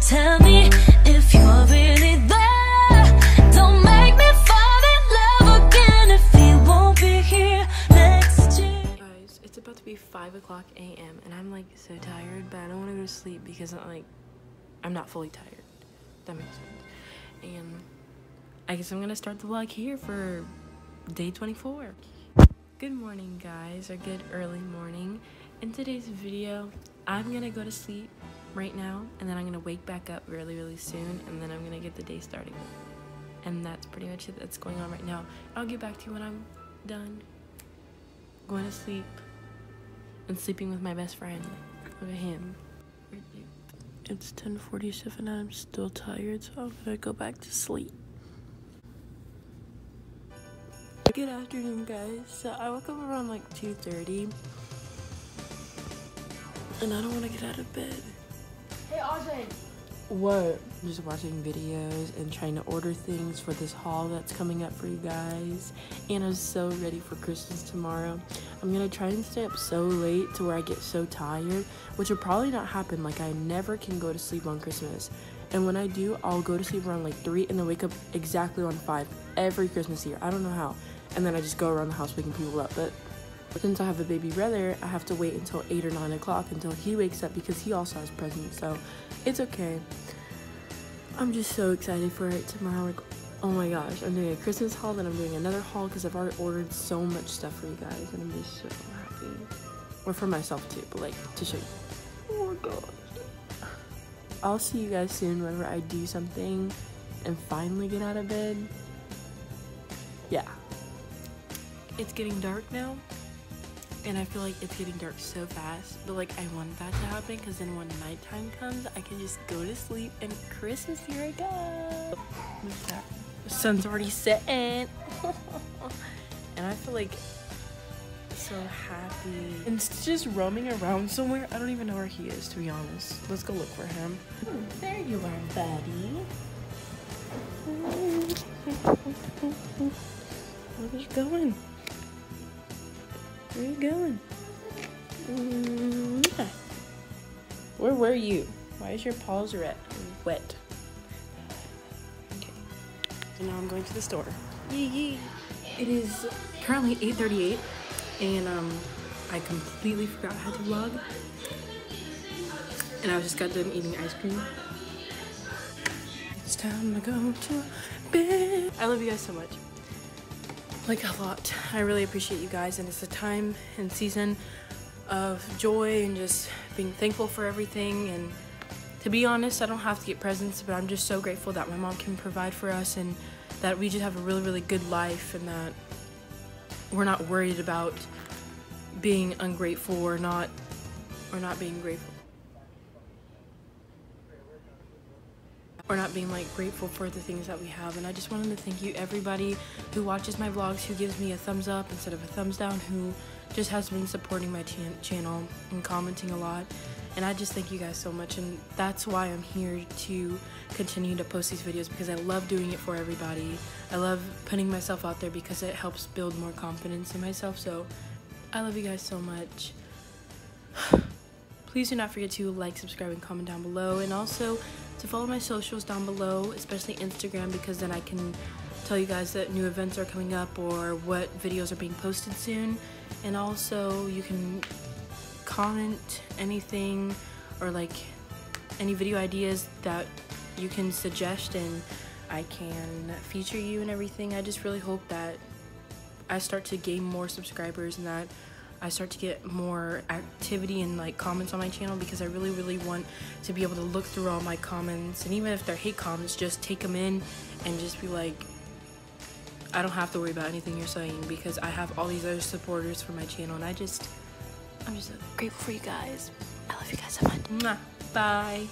tell me if you're really there. Guys, it's about to be 5 o'clock a.m. and I'm like so tired, but I don't want to go to sleep because I'm like, I'm not fully tired. That makes sense. And I guess I'm gonna start the vlog here for day 24. Good morning, guys, or good early morning. In today's video, I'm gonna go to sleep right now and then I'm gonna wake back up really, really soon and then I'm gonna get the day started. And that's pretty much it that's going on right now. I'll get back to you when I'm done going to sleep and sleeping with my best friend. Look at him. It's 10:47 and I'm still tired, so I'm gonna go back to sleep. Good afternoon, guys. So I woke up around like 2:30, and I don't want to get out of bed. What? Just watching videos and trying to order things for this haul that's coming up for you guys. And I'm so ready for Christmas tomorrow. I'm gonna try and stay up so late to where I get so tired, which will probably not happen. Like, I never can go to sleep on Christmas. And when I do, I'll go to sleep around like 3 and then wake up exactly on 5 every Christmas year. I don't know how. And then I just go around the house waking people up. But since I have a baby brother, I have to wait until 8 or 9 o'clock until he wakes up because he also has presents. So it's okay. I'm just so excited for it tomorrow. Like, oh my gosh, I'm doing a Christmas haul, then I'm doing another haul because I've already ordered so much stuff for you guys, and I'm just so happy. Or for myself too, but like to show you. Oh my gosh. I'll see you guys soon whenever I do something and finally get out of bed. Yeah. It's getting dark now, and I feel like it's getting dark so fast, but like I want that to happen because then when nighttime comes, I can just go to sleep and Christmas here I go. What's that? The sun's already setting, and I feel like so happy. And it's just roaming around somewhere. I don't even know where he is, to be honest. Let's go look for him. Hmm, there you are, buddy. Where are you going? Where are you going? Mm. Where were you? Why is your paws red, wet? Okay. So now I'm going to the store. Yee yee. It is currently 8.38 and um, I completely forgot how to vlog. And I just got done eating ice cream. It's time to go to bed. I love you guys so much like a lot. I really appreciate you guys, and it's a time and season of joy and just being thankful for everything. And to be honest, I don't have to get presents, but I'm just so grateful that my mom can provide for us and that we just have a really, really good life and that we're not worried about being ungrateful or not or not being grateful. Or not being like grateful for the things that we have. And i just wanted to thank you everybody who watches my vlogs who gives me a thumbs up instead of a thumbs down who just has been supporting my chan channel and commenting a lot. And i just thank you guys so much and that's why i'm here to continue to post these videos because i love doing it for everybody. I love putting myself out there because it helps build more confidence in myself. So i love you guys so much. Please do not forget to like subscribe and comment down below. And also to follow my socials down below, especially Instagram, because then I can tell you guys that new events are coming up or what videos are being posted soon. And also, you can comment anything or like any video ideas that you can suggest and I can feature you and everything. I just really hope that I start to gain more subscribers and that I start to get more activity and like comments on my channel because I really really want to be able to look through all my comments and even if they're hate comments just take them in and just be like I don't have to worry about anything you're saying because I have all these other supporters for my channel and I just I'm just grateful for you guys. I love you guys so much. Mwah. Bye.